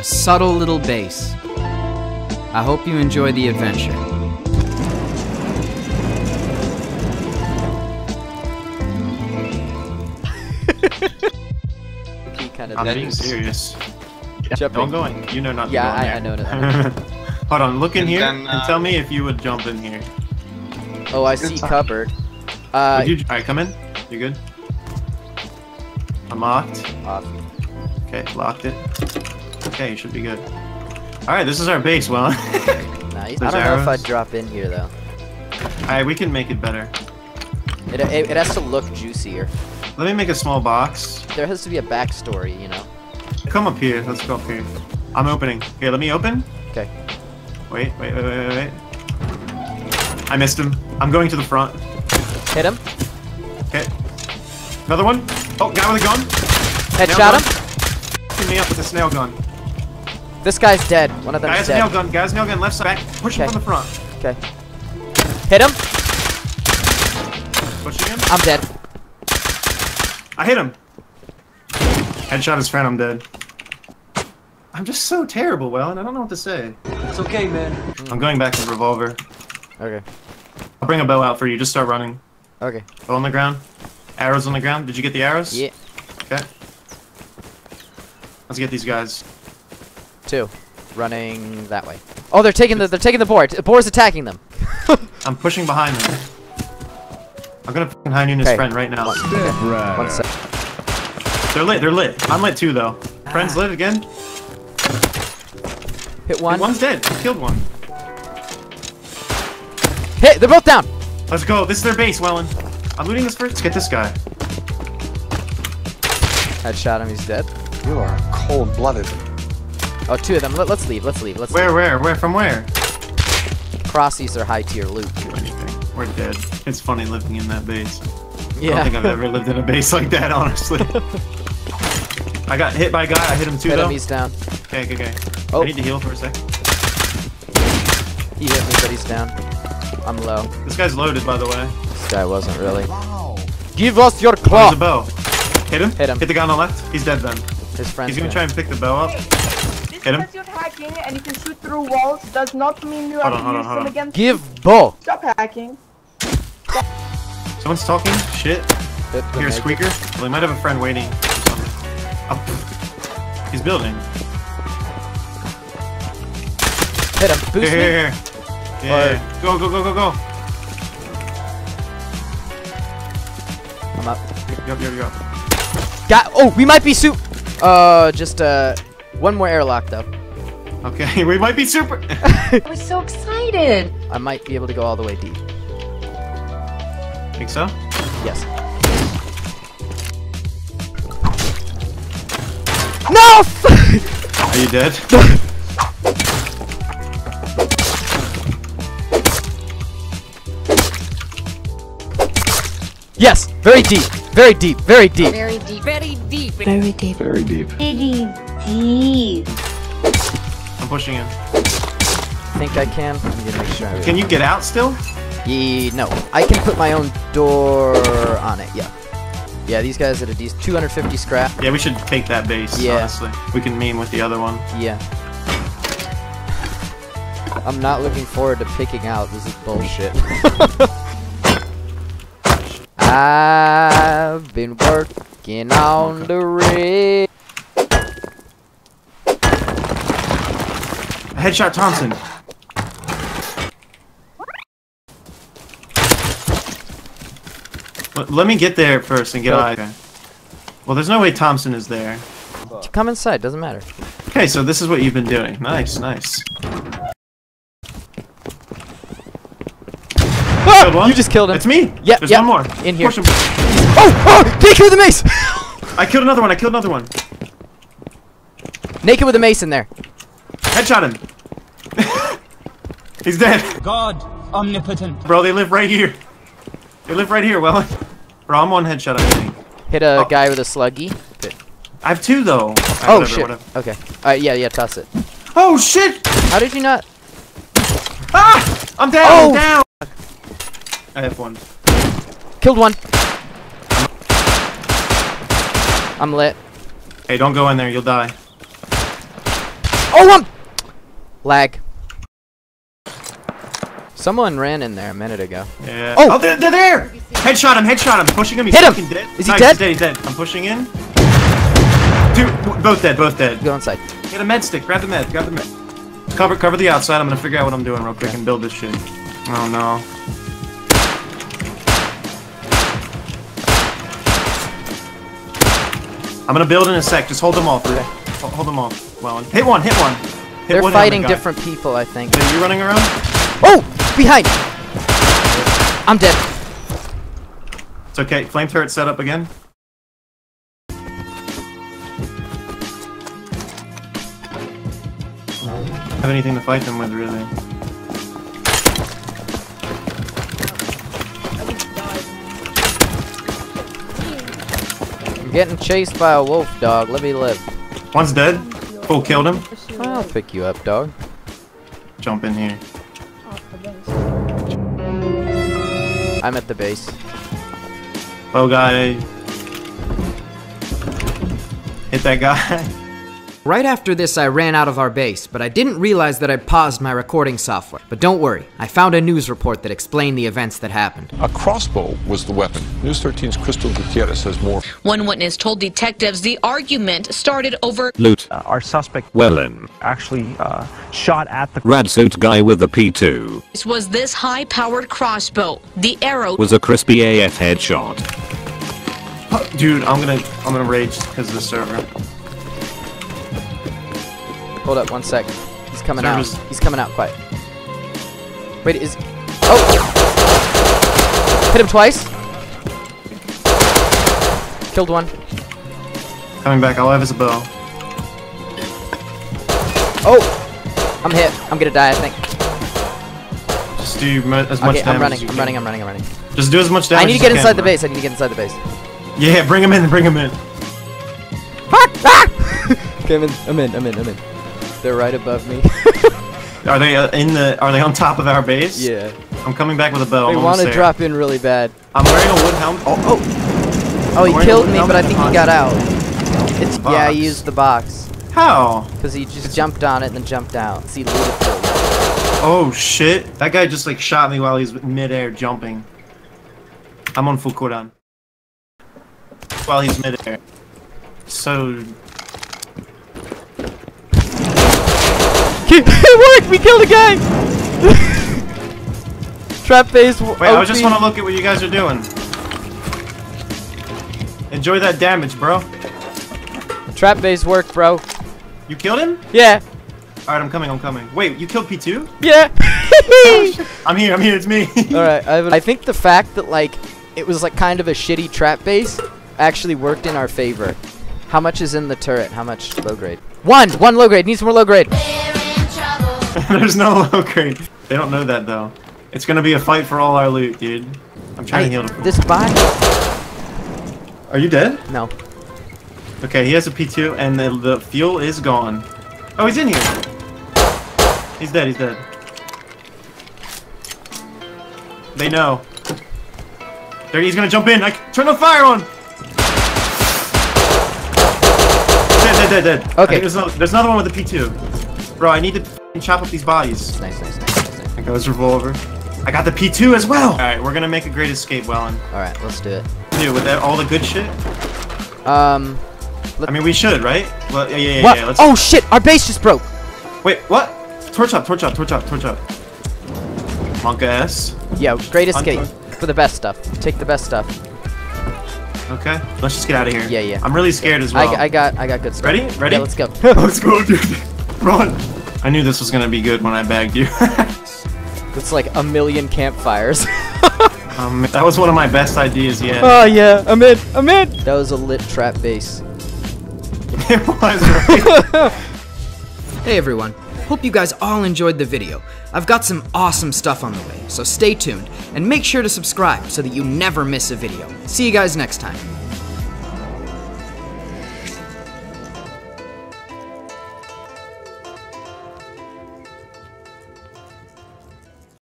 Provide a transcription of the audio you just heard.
a subtle little base. I hope you enjoy the adventure. Kind of I'm being serious. jumping. Don't go in. You know not to Yeah, go in I- I know that. Hold on, look in And here then, and uh, tell me if you would jump in here. Oh, I see Good time. cupboard. Uh, you? All right, come in. You good? I'm locked. off. Okay, locked it. Okay, you should be good. All right, this is our base. Well, Nice. I don't know if. I'd drop in here though. all right, we can make it better. It, it, it has to look juicier. Let me make a small box. There has to be a backstory, you know. Come up here. Let's go up here. I'm opening. Here, let me open. Okay. Wait, wait, wait, wait, wait, wait. I missed him. I'm going to the front. Hit him. Okay. Another one. Oh, guy with a gun. Headshot him. Hit me up with a snail gun. This guy's dead. One of Guy them's has a nail gun. Guys, nail gun. Left side. Back. Push him Okay. from the front. Okay. Hit him. Pushing him. I'm dead. I hit him. Headshot his friend. I'm dead. I'm just so terrible, Welyn. I don't know what to say. It's okay, man. I'm going back to revolver. Okay. I'll bring a bow out for you. Just start running. Okay. Bow on the ground. Arrows on the ground. Did you get the arrows? Yeah. Okay. Let's get these guys. Two. Running that way. Oh, they're taking the they're taking the board. The board's attacking them. I'm pushing behind them. I'm gonna fucking high noon his Okay. friend right now. One sec. They're lit. They're lit. I'm lit too, though. Friends lit again. Hit one. One's dead. I killed one. Hit. They're both down. Let's go. This is their base, Welyn. I'm looting this first. Let's get this guy. Headshot him. He's dead. You are cold-blooded. Oh, two of them. Let, let's leave. Let's leave. Let's Where, where, where? From where? leave. Crossies are high tier loot. Do anything. We're dead. It's funny living in that base. Yeah. I don't think I've ever lived in a base like that, honestly. I got hit by a guy. I hit him too, Hit though. him. He's down. Okay, okay, okay. Oh. I need to heal for a sec. He hit me, but he's down. I'm low. This guy's loaded, by the way. This guy wasn't really. Give us your Oh, claw. there's a bow. Hit him. Hit him. Hit the guy on the left. He's dead then. His friend. He's gonna try and pick the bow up. Just Hit him. because you're hacking and you can shoot through walls does not mean you Hold have on, to hold on, use hold them on. against Give bow. Stop hacking. Someone's talking. Shit. Hit the Here, naked- Squeaker. Well, he might have a friend waiting. Oh. He's building. Hit him. Boost Here, me. here, here. Yeah. Go, go, go, go, go. I'm up. Yup, yup, yup. Got. Oh, we might be soup. Uh, just uh, one more airlock though. Okay, we might be super. I was so excited. I might be able to go all the way deep. Think so? Yes. No! Are you dead? yes. Very deep. Very deep. Very deep. Very deep. Very deep. Very deep. Very deep. I'm pushing him. Think I can. I'm gonna make sure. I Can you get out still? Ye no. I can put my own door on it. Yeah. Yeah. These guys at a decent 250 scrap. Yeah, we should take that base. Yeah. Honestly, we can meme with the other one. Yeah. I'm not looking forward to picking out. This is bullshit. I've been working on the rig. Headshot Thompson. Let- me get there first and get out. Okay. Well, there's no way Thompson is there. Come inside. Doesn't matter. Okay, so this is what you've been doing. Nice, nice. Ah! You just killed him. It's me. Yep, There's yep. one more. In here. Him. Oh! Oh! Naked with a mace! I killed another one. I killed another one. Naked with a mace in there. Headshot him. He's dead. God, omnipotent. Bro, they live right here. They live right here, well. Bro, I'm one headshot, I think. Hit a Oh. guy with a sluggy. I have two, though. Alright, Oh whatever, shit. whatever. Okay. Alright, yeah, yeah, toss it. Oh, shit! How did you not? Ah! I'm down! Oh! I'm down! I have one. Killed one. I'm lit. Hey, don't go in there. You'll die. Oh, I'm lag. Someone ran in there a minute ago. Yeah. Oh! Oh, they're, they're there! Headshot him, headshot him. Pushing him. He's Hit him! fucking dead. Is he Nice, dead? He's dead, he's dead. I'm pushing in. Dude, both dead, both dead. Go inside. Get a med stick. Grab the med. Grab the med. Cover, cover the outside. I'm gonna figure out what I'm doing real quick and build this shit. Oh no. I'm gonna build in a sec. Just hold them off. Okay. Hold them off. Well, hit one. Hit one. They're fighting different people, I think. Are you running around? Oh, behind. I'm dead. It's okay. Flame turret set up again. Have anything to fight them with, really? I'm getting chased by a wolf dog. Let me live. One's dead. Full killed him. I'll pick you up, dog. Jump in here. I'm at the base. Oh, guy. Hit that guy. Right after this, I ran out of our base, but I didn't realize that I'd paused my recording software. But don't worry, I found a news report that explained the events that happened. A crossbow was the weapon. News 13's Crystal Gutierrez has more. One witness told detectives the argument started over Loot. Uh, our suspect Welyn. actually uh, shot at the Rad suit guy with the P2. this was this high-powered crossbow. The arrow Was a crispy AF headshot. Dude, I'm gonna, I'm gonna rage because of the server. Hold up, one sec. He's coming out. He's coming out. Quiet. Wait, is? Oh! Hit him twice. Killed one. Coming back. All I have is a bow. Oh! I'm hit. I'm gonna die. I think. Just do as much Okay, damage I'm as running. you I'm running. I'm running. I'm running. Just do as much damage I need to get inside can, the bro. base. I need to get inside the base. Yeah, bring him in. Bring him in. Ah! Okay, I'm in. I'm in. I'm in. I'm in. They're right above me. Are they uh, in the? Are they on top of our base? yeah. I'm coming back with a bow. They want to drop in really bad. I'm wearing a wood helmet. Oh, oh. Oh, he killed me, but I think he got out. box. Yeah, he used the box How? because he just jumped on it and then jumped out. See. Oh shit! That guy just like shot me while he's midair jumping. I'm on full cooldown. While he's midair. So it worked! We killed a guy! Trap base. wait, I just want to look at what you guys are doing. Enjoy that damage, bro. Trap base work, bro. You killed him? Yeah. All right, I'm coming. I'm coming. Wait, you killed P2? Yeah. Oh, I'm here. I'm here. It's me. All right. I, I think the fact that like it was like kind of a shitty trap base actually worked in our favor. How much is in the turret? How much low grade? One. One low grade. Needs more low grade. There's no low grade. They don't know that though. It's gonna be a fight for all our loot, dude. I'm trying I- to heal him. this bot. Are you dead? No. Okay, he has a P2 and the, the fuel is gone. Oh, he's in here. He's dead, he's dead. They know. There, he's gonna jump in. I turn the fire on. Dead, dead, dead, dead. Okay. There's, no, there's another one with a P2. Bro, I need to f***ing chop up these bodies. Nice. Nice. Nice. Nice. nice. There goes revolver. I got the P2 as well. All right, we're gonna make a great escape, Welyn. All right. Let's do it. Dude, with that, all the good shit. Um. I mean, we should, right? Well, yeah, yeah, yeah. What? yeah. Let's. Oh shit! Our base just broke. Wait, what? Torch up, torch up, torch up, torch up. Monka S. Yeah. Great escape Untor- for the best stuff. Take the best stuff. Okay, let's just get out of here. Yeah, yeah. I'm really scared as I, well. I got. I got good stuff. Ready? Ready? Yeah. Let's go. let's go, dude. Run. I knew this was gonna be good when I bagged you. It's like a million campfires. um, that was one of my best ideas yet. oh yeah, I'm in. I'm in. That was a lit trap base. it was right. Hey everyone, hope you guys all enjoyed the video. I've got some awesome stuff on the way, so stay tuned and make sure to subscribe so that you never miss a video. See you guys next time.